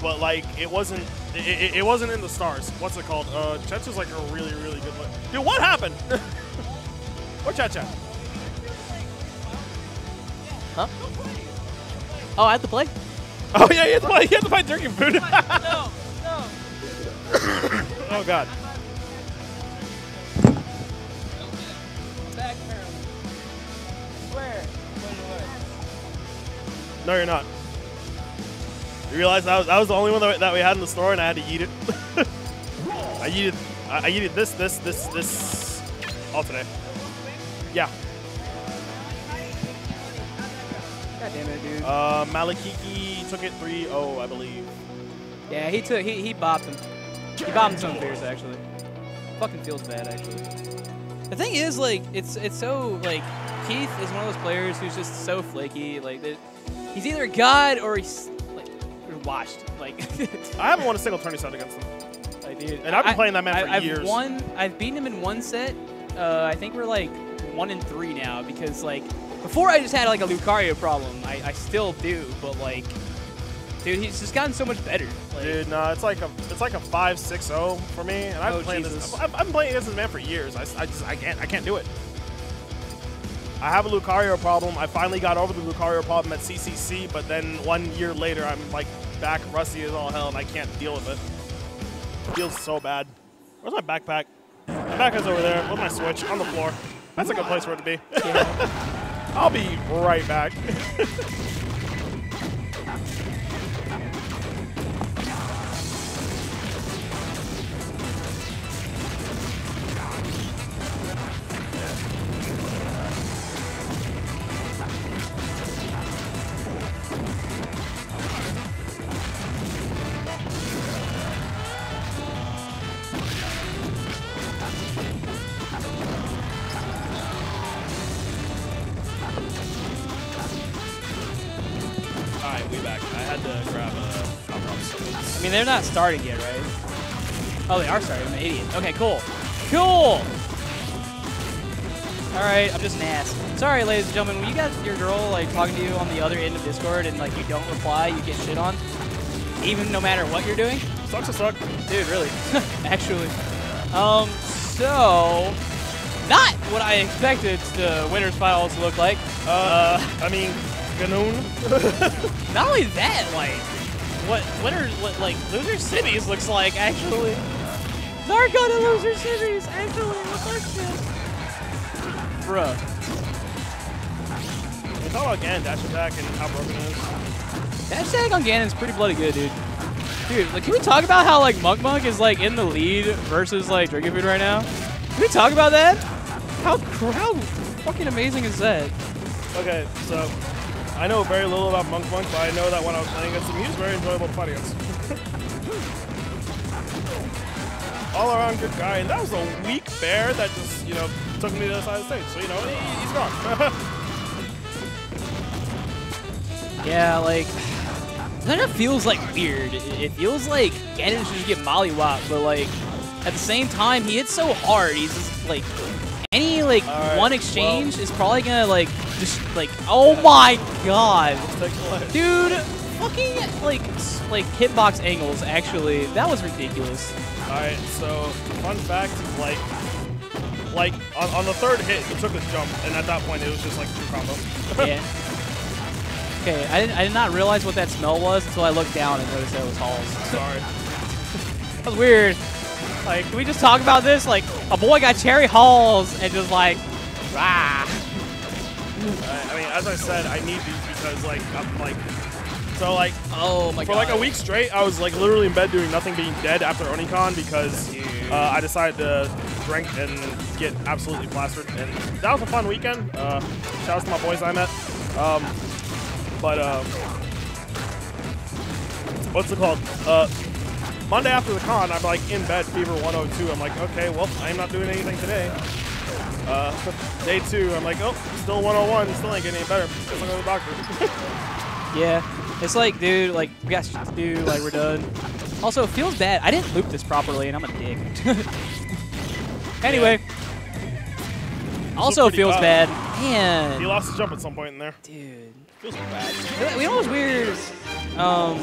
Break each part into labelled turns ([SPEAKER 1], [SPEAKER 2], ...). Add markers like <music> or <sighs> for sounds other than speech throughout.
[SPEAKER 1] but like it wasn't. It, it, it wasn't in the stars. What's it called? Uh, Chet's is like a really really good. One. Dude, what happened? or Chet Chet?
[SPEAKER 2] Huh? Oh, I have to play?
[SPEAKER 1] Oh yeah, you have to play. You have to play drinking food.
[SPEAKER 2] no, no. <laughs>
[SPEAKER 1] oh god. No, you're not. You realize that was, that was the only one that, that we had in the store, and I had to eat it. <laughs> I eated, I, I eated this, this, this, this, all today. Yeah.
[SPEAKER 2] God damn it, dude.
[SPEAKER 1] Uh, Malakiki took it 3-0, I believe.
[SPEAKER 2] Yeah, he took he he bopped him. He bopped him some fierce actually. Fucking feels bad actually. The thing is, like, it's it's so like Keith is one of those players who's just so flaky. Like, that he's either God or he's like washed. Like, <laughs>
[SPEAKER 1] I haven't won a single tourney set against him.
[SPEAKER 2] I did.
[SPEAKER 1] And I've been playing that man
[SPEAKER 2] I,
[SPEAKER 1] for
[SPEAKER 2] I've
[SPEAKER 1] years.
[SPEAKER 2] won. I've beaten him in one set. Uh, I think we're like one in three now because like before I just had like a Lucario problem. I, I still do, but like, dude, he's just gotten so much better. Like,
[SPEAKER 1] Dude, no, it's like a it's like a 5-6-0 for me, and I've
[SPEAKER 2] Oh,
[SPEAKER 1] been playing
[SPEAKER 2] Jesus.
[SPEAKER 1] this. I've, I've been playing against this man for years. I, I just I can't I can't do it. I have a Lucario problem. I finally got over the Lucario problem at CCC, but then one year later, I'm like back rusty as all hell, and I can't deal with it. feels so bad. Where's my backpack? My backpack's over there. Where's my Switch? On the floor. That's a good place for it to be. <laughs> I'll be right back. <laughs>
[SPEAKER 2] mean, they're not starting yet, right? Oh, they are starting. I'm an idiot. Okay, cool. Cool! Alright, I'm just an ass. Sorry, ladies and gentlemen, when you got your girl, like, talking to you on the other end of Discord and, like, you don't reply, you get shit on, even no matter what you're doing?
[SPEAKER 1] Sucks to suck.
[SPEAKER 2] Dude, really. <laughs> Actually. Um, so... Not what I expected the winners finals to look like.
[SPEAKER 1] Uh, I mean, Ganoon. <laughs> <laughs>
[SPEAKER 2] Not only that, like, what winners, what, like, loser cities looks like, actually. Narco to loser cities, actually, what that shit? Bruh.
[SPEAKER 1] We talk about Gan dash attack and how broken it is.
[SPEAKER 2] That tag on Ganon's pretty bloody good, dude. Dude, like, can we talk about how, like, Monk Monk is, like, in the lead versus, like, Drinking Food right now? Can we talk about that? How, how fucking amazing is that?
[SPEAKER 1] Okay, so I know very little about Monk Monk, but I know that when I was playing against him, he was very enjoyable to fight against. <laughs> All around good guy, and that was a weak bear that just, you know, took me to the other side of the stage. So, you know, he, he's gone. <laughs>
[SPEAKER 2] Yeah, like, it kind of feels like weird. It, it feels like Ganon should just get mollywopped, but like, at the same time, he hits so hard. He's just like, any like
[SPEAKER 1] Alright,
[SPEAKER 2] one exchange is probably gonna like, just like, oh my god,
[SPEAKER 1] Take the ledge.
[SPEAKER 2] dude, fucking like, like hitbox angles. Actually, that was ridiculous.
[SPEAKER 1] Alright, so fun fact, like, like on, on the third hit, he took his jump, and at that point, it was just like two combo.
[SPEAKER 2] Yeah. <laughs> Okay, I, didn't, I did not realize what that smell was until I looked down and noticed that it was Halls.
[SPEAKER 1] Sorry. <laughs>
[SPEAKER 2] That was weird. Like, can we just talk about this? Like, a boy got cherry halls and just like, rah.
[SPEAKER 1] I, I mean, as I said, I need these because, like, I'm like, so like,
[SPEAKER 2] Oh my
[SPEAKER 1] for
[SPEAKER 2] god.
[SPEAKER 1] like a week straight, I was like literally in bed doing nothing, being dead after Onicon because uh, I decided to drink and get absolutely plastered, and that was a fun weekend. Uh, shout out to my boys I met. Um, but um, what's it called? Uh, Monday after the con, I'm like in bed, fever 102. I'm like, okay, well, I'm not doing anything today. Uh, day two, I'm like, oh, still 101, still ain't getting any better. Guess I'll go to the doctor. <laughs>
[SPEAKER 2] Yeah. It's like, dude, like, we got shit to do, like, we're done. Also, it feels bad. I didn't loop this properly, and I'm a dick. <laughs> anyway. Also feels
[SPEAKER 1] bad.
[SPEAKER 2] bad.
[SPEAKER 1] he lost his jump at some point in there.
[SPEAKER 2] Dude.
[SPEAKER 1] Feels bad.
[SPEAKER 2] We what's weird? Um,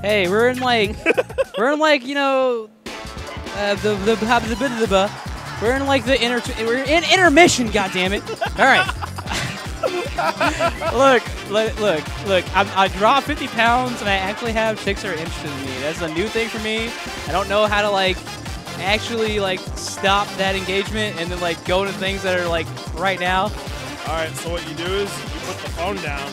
[SPEAKER 2] Hey, we're in like, <laughs> we're in like, you know, uh, the the the, the, the, the we're in like the inter we're in intermission. God damn it! All right. <laughs> look, look, look, look. I'm, I dropped 50 pounds and I actually have chicks that are interested in me. That's a new thing for me. I don't know how to like actually like stop that engagement and then like go into things that are like right now.
[SPEAKER 1] All right, so what you do is you put the phone down.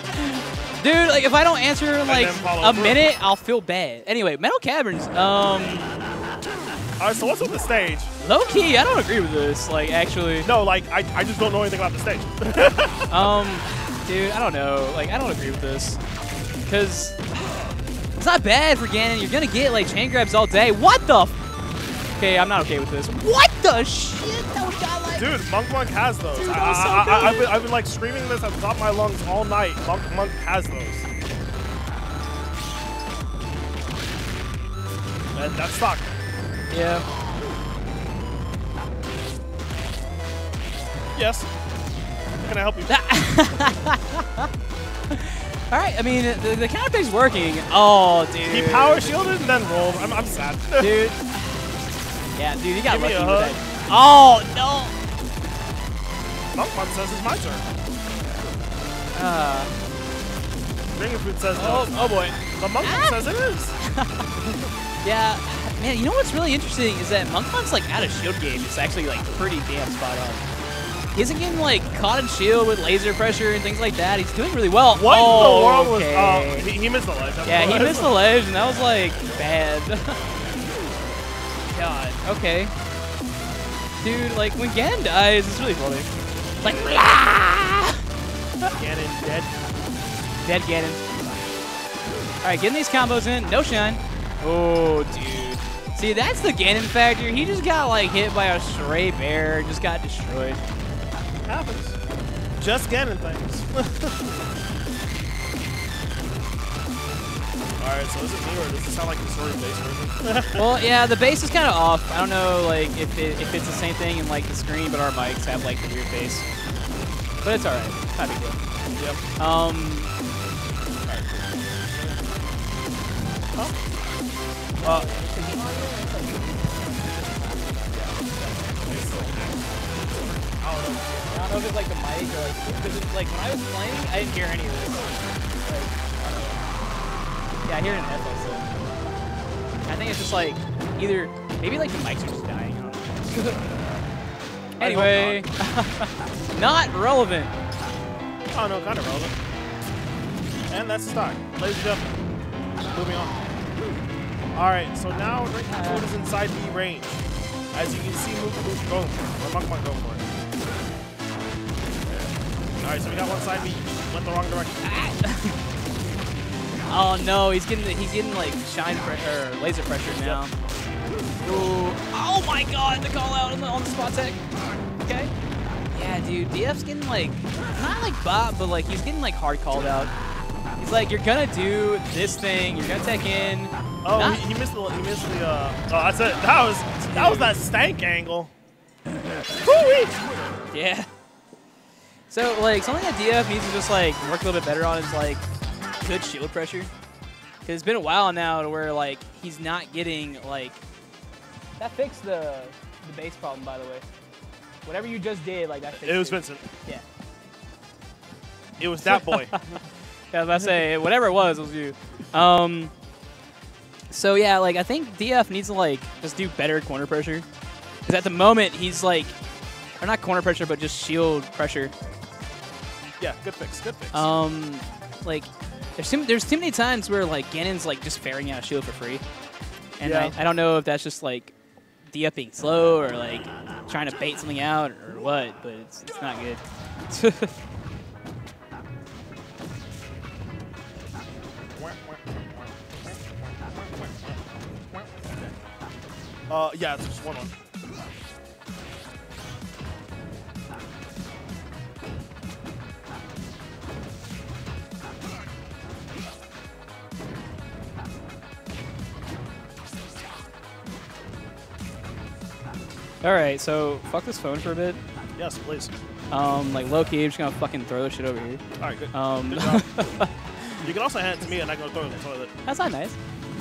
[SPEAKER 2] Dude, like if I don't answer like
[SPEAKER 1] then follow
[SPEAKER 2] a
[SPEAKER 1] through.
[SPEAKER 2] minute, I'll feel bad. Anyway, Metal Caverns. Um,
[SPEAKER 1] All right, so what's with the stage?
[SPEAKER 2] low key, I don't agree with this. Like actually,
[SPEAKER 1] No, like I, I just don't know anything about the stage. <laughs>
[SPEAKER 2] um, dude, I don't know. Like I don't agree with this because it's not bad for Ganon. You're gonna get like chain grabs all day. What the? F okay, I'm not okay with this. What the shit?
[SPEAKER 1] Dude, Monk Monk has those.
[SPEAKER 2] Dude,
[SPEAKER 1] I,
[SPEAKER 2] so
[SPEAKER 1] I, I, I've, been, I've been like screaming this at the top of my lungs all night. Monk Monk has those. And that's stock.
[SPEAKER 2] Yeah.
[SPEAKER 1] Yes. Can I help you? <laughs>
[SPEAKER 2] All right. I mean, the, the counterpick's working. Oh, dude.
[SPEAKER 1] He power shielded and then rolled. I'm, I'm sad.
[SPEAKER 2] dude. <laughs> Yeah, dude, you got
[SPEAKER 1] Give
[SPEAKER 2] lucky with that. Oh no.
[SPEAKER 1] Monk Monk says it's my turn.
[SPEAKER 2] Uh,
[SPEAKER 1] Drinking Food says
[SPEAKER 2] oh,
[SPEAKER 1] no.
[SPEAKER 2] oh boy.
[SPEAKER 1] But Monk Monk
[SPEAKER 2] Ah.
[SPEAKER 1] says it is. <laughs>
[SPEAKER 2] Yeah, man. You know what's really interesting is that Monk Monk's like out of shield game It's actually like pretty damn spot on. He isn't getting like caught in shield with laser pressure and things like that. He's doing really well.
[SPEAKER 1] What
[SPEAKER 2] oh,
[SPEAKER 1] in the world was? Oh, he, he missed the ledge. That's
[SPEAKER 2] yeah, he missed the ledge, and that was like bad. <laughs> God. Okay. Dude, like when Ganon dies, it's really funny. Like, ah!
[SPEAKER 1] Ganon dead.
[SPEAKER 2] dead Ganon. All right, getting these combos in. No shine. Oh, dude. See, that's the Ganon factor. He just got like hit by a stray bear, just got destroyed.
[SPEAKER 1] Happens. Just Ganon things. <laughs> Alright, so is it me or does it sound like the story based version?
[SPEAKER 2] Well, yeah, the bass is kind of off. I don't know, like if it, if it's the same thing in like the screen, but our mics have like the weird bass. But it's all right. Not big deal.
[SPEAKER 1] yep.
[SPEAKER 2] Um,
[SPEAKER 1] Uh,
[SPEAKER 2] I don't know if it's like the mic or like because like when I was playing, I didn't hear any of this. Yeah, I hear it in headphones. So. I think it's just like either maybe like the mics are just dying. I don't know. <laughs> Anyway, <laughs> not relevant.
[SPEAKER 1] oh no, kind of relevant. And that's the start. Ladies and gentlemen, moving on. Alright, so now Drake Food uh. is inside the range. As you can see, move, move, go. Or Monk, go for it. Alright, so we got one side B. Went the wrong direction. Ah. <laughs>
[SPEAKER 2] Oh no, he's getting he's getting like shine pressure or laser pressure now. Ooh. Oh my god, the call out on the, on the spot tech. Okay. Yeah, dude, DF's getting like not like bot, but like he's getting like hard called out. He's like, you're gonna do this thing, you're gonna tech in.
[SPEAKER 1] Oh,
[SPEAKER 2] Not-
[SPEAKER 1] he, he missed the he missed the uh oh that's it. That was that was that stank angle. <laughs>
[SPEAKER 2] Yeah. So like something that DF needs to just like work a little bit better on is like good shield pressure. Cause it's been a while now to where like he's not getting like that fixed the the base problem by the way. Whatever you just did, like that fixed
[SPEAKER 1] It was Vincent.
[SPEAKER 2] Yeah.
[SPEAKER 1] It was that boy. <laughs>
[SPEAKER 2] Yeah, I was about to say whatever it was, it was you. Um. So yeah, like I think DF needs to like just do better corner pressure. Because at the moment he's like, or not corner pressure, but just shield pressure.
[SPEAKER 1] yeah, good fix, good fix.
[SPEAKER 2] Um, like there's too, there's too many times where like Ganon's like just ferrying out a shield for free, and
[SPEAKER 1] Yeah.
[SPEAKER 2] I, I don't know if that's just like DF being slow or like trying to bait something out or what, but it's it's not good. <laughs>
[SPEAKER 1] Uh, yeah, it's just one one.
[SPEAKER 2] All right, so fuck this phone for a bit.
[SPEAKER 1] Yes, please.
[SPEAKER 2] Um, like low key, I'm just gonna fucking throw this shit over here.
[SPEAKER 1] All right, good.
[SPEAKER 2] Um,
[SPEAKER 1] Good. <laughs> You can also hand it to me, and I can throw it in the toilet.
[SPEAKER 2] that's not nice.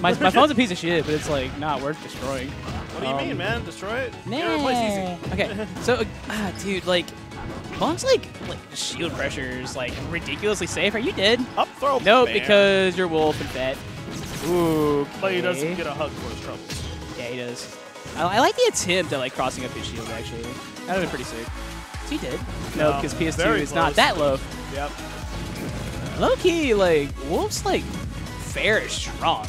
[SPEAKER 2] My, my phone's a piece of shit, but it's like not worth destroying.
[SPEAKER 1] What do you
[SPEAKER 2] Um,
[SPEAKER 1] mean, man? Destroy it?
[SPEAKER 2] Nah.
[SPEAKER 1] Yeah.
[SPEAKER 2] Okay, so uh, ah, dude, like, Monk's like like shield pressure is like ridiculously safe. Are you dead?
[SPEAKER 1] Up throw.
[SPEAKER 2] Nope, because you're wolf and fat. Ooh,
[SPEAKER 1] But he doesn't get a hug for his troubles.
[SPEAKER 2] Yeah, he does. I, I like the attempt at like crossing up his shield. Actually, that would have been pretty sick. He did. No,
[SPEAKER 1] No,
[SPEAKER 2] because PS2
[SPEAKER 1] very
[SPEAKER 2] is not that low.
[SPEAKER 1] Yep.
[SPEAKER 2] Low key, like Wolf's like fair strong.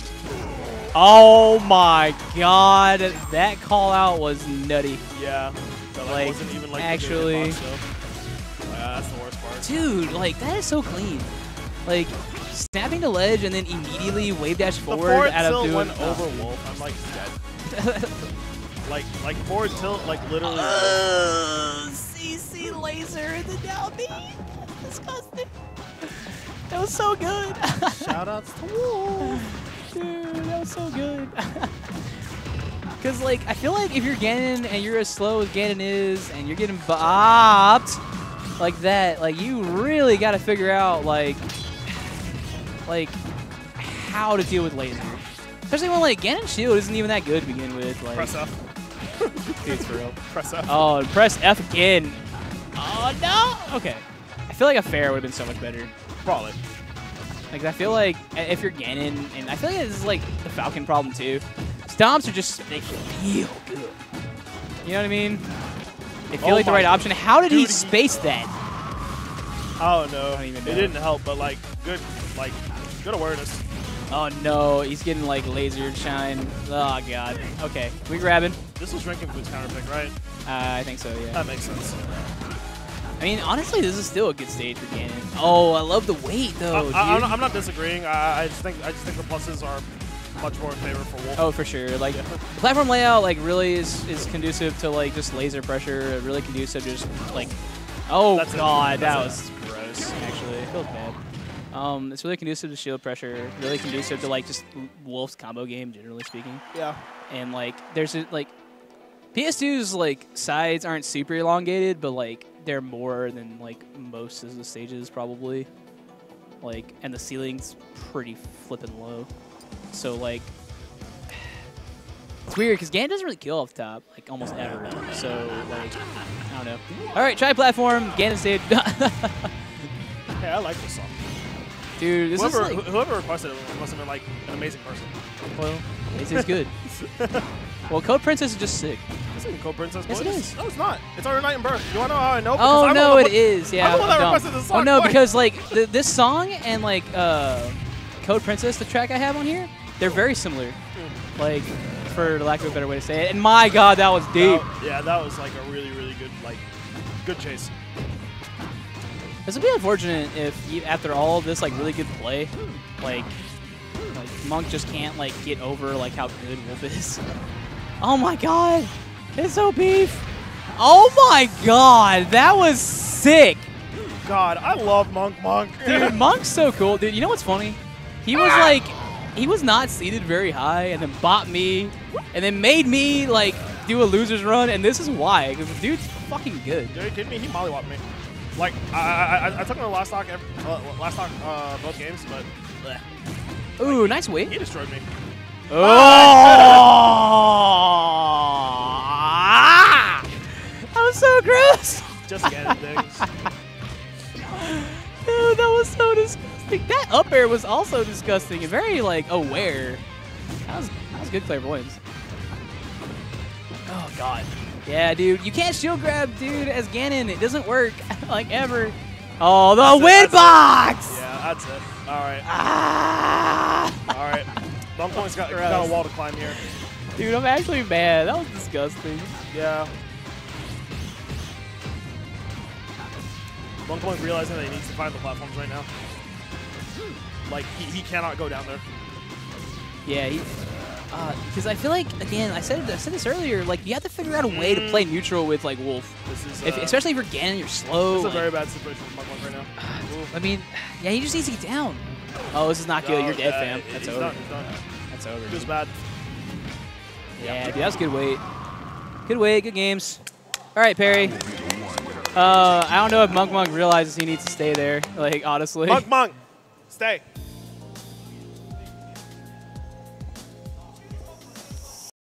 [SPEAKER 2] Oh my god, that call out was nutty.
[SPEAKER 1] Yeah. But, like,
[SPEAKER 2] Like,
[SPEAKER 1] wasn't even like
[SPEAKER 2] actually-
[SPEAKER 1] good hitbox, though. Yeah, that's the worst part.
[SPEAKER 2] Dude, like that is so clean. Like snapping the ledge and then immediately wave dash forward out of doing
[SPEAKER 1] went oh. over Wolf. I'm like dead. <laughs> like like forward tilt like literally.
[SPEAKER 2] Uh, CC laser in the down B. Disgusting. That was so good.
[SPEAKER 1] Shout outs to <laughs> Wolf.
[SPEAKER 2] Dude, that was so good. <laughs> Cause like I feel like if you're Ganon and you're as slow as Ganon is and you're getting bopped like that, like you really got to figure out like like how to deal with laser. Especially when like Ganon shield isn't even that good to begin with. Like,
[SPEAKER 1] Press F.
[SPEAKER 2] for real.
[SPEAKER 1] Press F.
[SPEAKER 2] Oh, and press F again. Oh no. Okay. I feel like a fair would have been so much better.
[SPEAKER 1] Probably.
[SPEAKER 2] Like I feel like if you're Ganon, and I feel like this is like the Falcon problem too. Stomps are just they feel good. You know what I mean? They feel
[SPEAKER 1] Oh
[SPEAKER 2] like the right
[SPEAKER 1] God.
[SPEAKER 2] option. How did he
[SPEAKER 1] Dude, he-
[SPEAKER 2] space that?
[SPEAKER 1] I don't know.
[SPEAKER 2] I don't even
[SPEAKER 1] It didn't help, but like good, like good awareness.
[SPEAKER 2] Oh no, he's getting like laser shine. Oh god. Okay, we grabbing.
[SPEAKER 1] This was drinking food's counter pick, right?
[SPEAKER 2] Uh, I think so. Yeah.
[SPEAKER 1] That makes sense.
[SPEAKER 2] I mean, honestly, this is still a good stage for Ganon. Oh, I love the weight though.
[SPEAKER 1] I, I'm not, disagreeing. I, I just think I just think the pluses are much more in favor for Wolf.
[SPEAKER 2] Oh, for sure. Like, platform layout, like, really is, is conducive to, like, just laser pressure. Really conducive to just, like, oh,
[SPEAKER 1] That's.
[SPEAKER 2] God, that was gross, actually. It feels bad. Um, it's really conducive to shield pressure. Really conducive to, like, just Wolf's combo game, generally speaking.
[SPEAKER 1] Yeah.
[SPEAKER 2] And, like, there's, a, like, PS2's, like, sides aren't super elongated, but, like, they're more than, like, most of the stages, probably. Like, and the ceiling's pretty flippin' low. So, like, it's weird because Gan doesn't really kill off top, like almost ever. So like, I don't know. All right, try platform. Ganon stayed. <laughs>
[SPEAKER 1] Hey, I like this song.
[SPEAKER 2] Dude, this
[SPEAKER 1] whoever,
[SPEAKER 2] is like,
[SPEAKER 1] whoever requested it must have been like an amazing person.
[SPEAKER 2] well, it's, it's good. <laughs> well, Code Princess is just sick.
[SPEAKER 1] This isn't Code Princess
[SPEAKER 2] Yes, it is.
[SPEAKER 1] No, it's not. It's our night in birth. You want to know how I know? Because
[SPEAKER 2] Oh
[SPEAKER 1] I'm
[SPEAKER 2] no,
[SPEAKER 1] one
[SPEAKER 2] it
[SPEAKER 1] that
[SPEAKER 2] is. Yeah.
[SPEAKER 1] I'm the one that
[SPEAKER 2] dumb.
[SPEAKER 1] requested this
[SPEAKER 2] Oh no,
[SPEAKER 1] twice.
[SPEAKER 2] because like th this song and like uh, Code Princess, the track I have on here, they're very similar.
[SPEAKER 1] Hmm.
[SPEAKER 2] Like, for lack of a better way to say it. And my God, that was deep.
[SPEAKER 1] That- yeah, that was like a really, really good, like, good chase.
[SPEAKER 2] This would be unfortunate if you, after all this like really good play, like like Monk just can't like get over like how good Wolf is. <laughs> Oh my god. It's so beef. Oh my god, that was sick.
[SPEAKER 1] God, I love Monk Monk.
[SPEAKER 2] Dude, <laughs> Monk's so cool. Dude, you know what's funny? He was ah! like he was not seated very high and then bought me and then made me like do a loser's run and this is why because the dude's fucking good.
[SPEAKER 1] Dude, are you kidding me? He mollywopped me. Like, I, I, I, took him to last stock, every, uh, last stock, uh, both games, but bleh.
[SPEAKER 2] Ooh, nice wait.
[SPEAKER 1] he destroyed me.
[SPEAKER 2] Oh! That was so gross.
[SPEAKER 1] Just getting things.
[SPEAKER 2] Dude, <laughs> that was so disgusting. That up air was also disgusting and very like aware. That was that was good clairvoyance. Oh god. Yeah, dude, you can't shield grab, dude, as Ganon. It doesn't work <laughs> like ever. Oh, the
[SPEAKER 1] That's it,
[SPEAKER 2] wind
[SPEAKER 1] it.
[SPEAKER 2] box.
[SPEAKER 1] Yeah, that's it. All right,
[SPEAKER 2] Ah!
[SPEAKER 1] all right. Monk Monk's got, got a wall to climb here.
[SPEAKER 2] Dude, I'm actually mad. That was disgusting.
[SPEAKER 1] Yeah. Monk Monk realizing that he needs to find the platforms right now. Like, he, he cannot go down there.
[SPEAKER 2] Yeah, he, because I feel like again, I said I said this earlier. Like you have to figure out a way to play neutral with like Wolf,
[SPEAKER 1] This is,
[SPEAKER 2] if,
[SPEAKER 1] uh,
[SPEAKER 2] especially if you're Ganon, you're slow.
[SPEAKER 1] this is a very bad situation for Monk Monk right now. Ooh. <sighs>
[SPEAKER 2] I mean, yeah, he just needs to get down. Oh, this is not good. You're dead, fam. That's over.
[SPEAKER 1] Done, done.
[SPEAKER 2] That's over.
[SPEAKER 1] Was bad.
[SPEAKER 2] Yeah, dude, that was good weight. Good weight, good games. All right, Perry. Uh, I don't know if Monk Monk realizes he needs to stay there. Like honestly.
[SPEAKER 1] Monk Monk, stay.